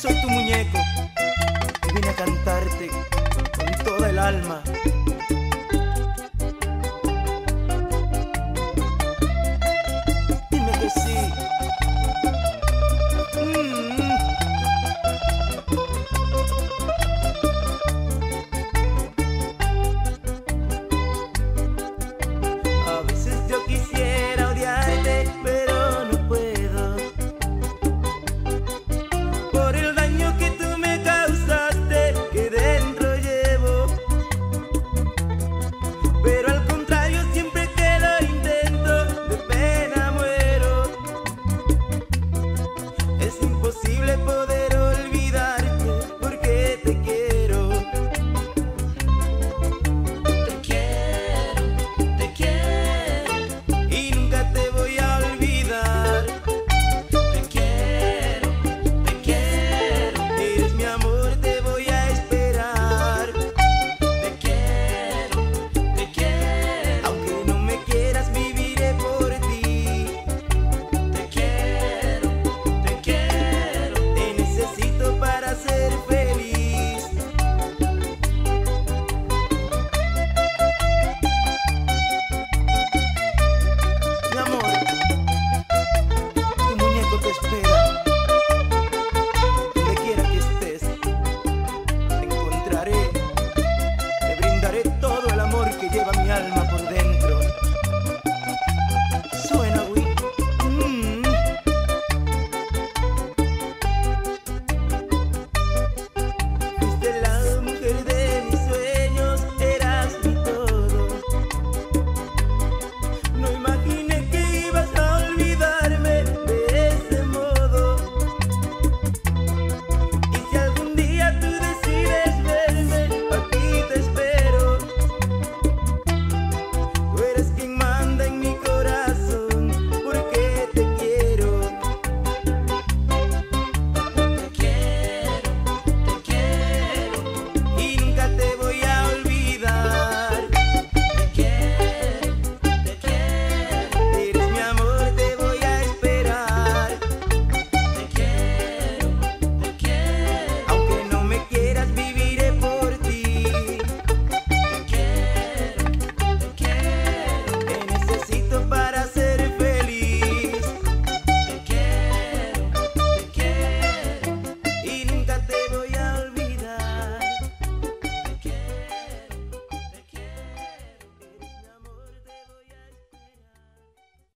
Soy tu muñeco. Y vine a cantarte con toda el alma.